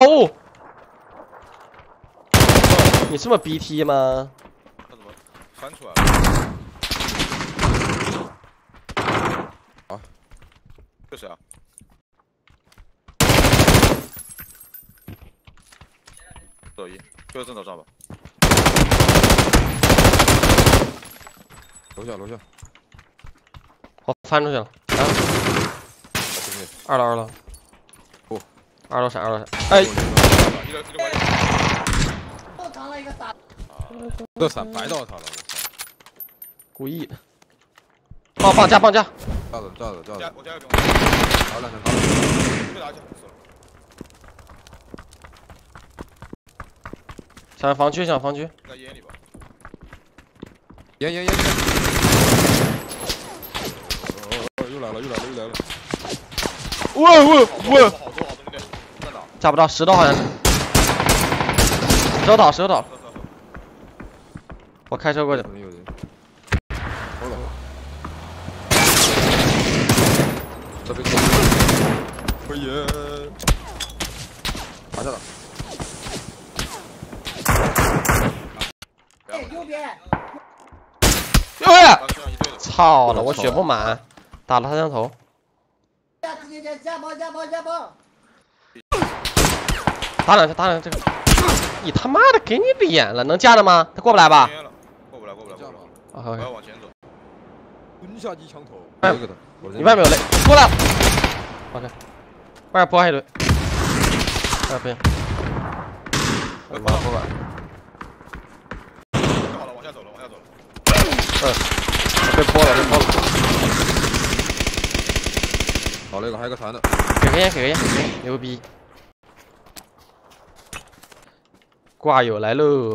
哦，你这么 BT 吗？他怎么翻出来了？啊，这谁啊？走一，就在正头上吧。楼下楼下，我翻出去了，啊，二楼二楼，不，二楼闪二楼闪，哎，一楼一楼又藏了一个伞，这伞白到他了，我操！故意的，放放架放架，炸的炸的炸的，加我加个兵，打两枪打两被打起来死了。想防区想防区，在烟里吧。烟烟烟烟！哦哦哦，又来了又来了又来了！喂喂喂，好多好在哪？架不到石头好像是，石头倒石头倒。我开车过去可，能有人。好了，这边可以，打下了，哎，右边，哎，刚刚一队的。操了，我血不满，打了他枪头，下直接点加炮加炮加炮，打两下打两下这个，你他妈的给你脸了，能架着吗？他过不来吧？过不来过不来这样吧过不来。，啊我要往前走。蹲下机枪头，哎这个的，你外面有雷，过来外面坡还有一堆，哎不行，我妈不管，好了，往下走了，往下走了。嗯被泼了，被泼了，好了一个，还有个弹的，给个烟给个烟，牛逼，挂友来喽，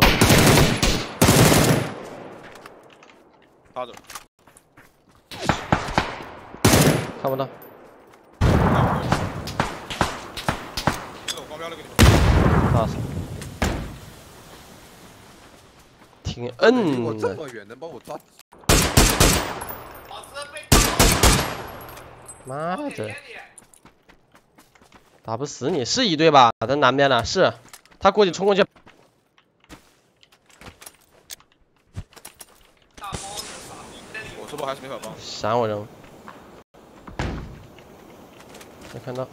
趴着。看不到，这挺我摁的，这么远能把我抓？妈的，打不死你，是一队吧？在南边的，是，他过去冲过去，没法帮。闪我扔，没看到。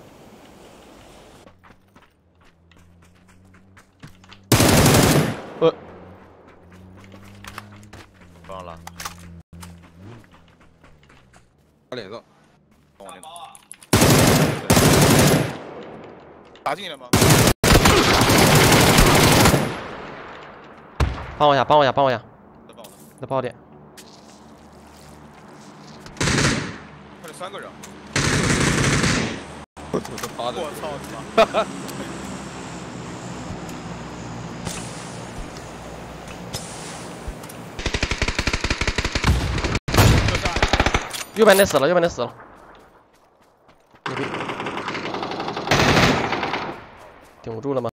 呃，不让拉，打脸上，帮我那个。打进来吗？帮我一下，帮我一下，帮我一下，再帮我。再帮我点。快点三个人。我都趴着。我操你妈！右边的死了，右边的死了。顶不住了吗？